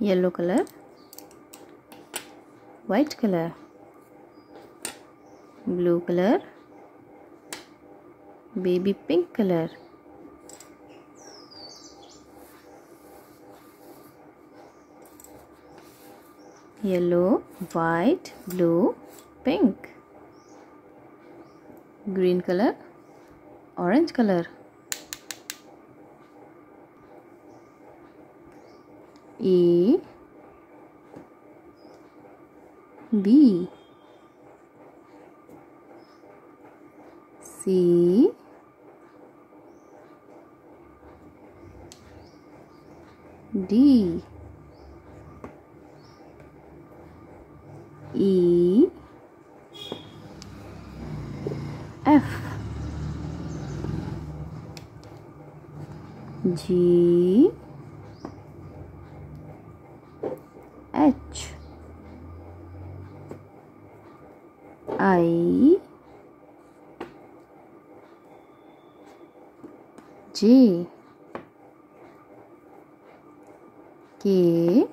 Yellow colour white colour blue colour baby pink colour yellow white blue pink green colour orange colour E B C D E F G H. I. J K.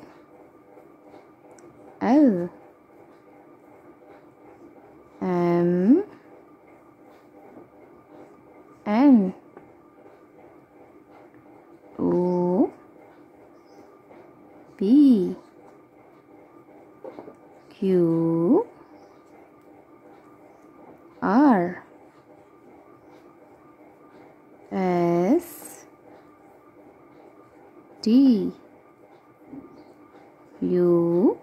L. M. N. O. P Q R S T U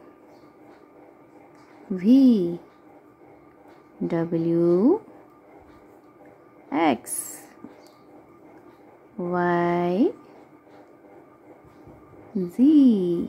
V W X Y Z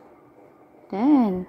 ten